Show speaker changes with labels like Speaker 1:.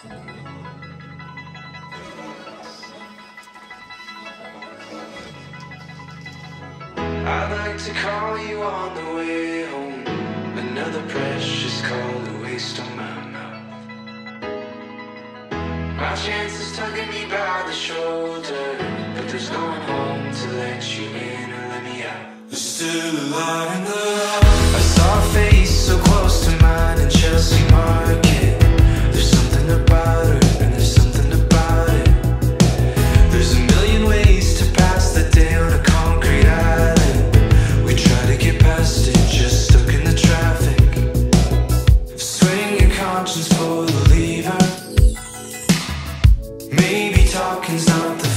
Speaker 1: I'd like to call you on the way home. Another precious call to waste on my mouth. My chance is tugging me by the shoulder, but there's no one home to let you in or let me out. There's still a light in the Emotions for the lever. Maybe talking's not the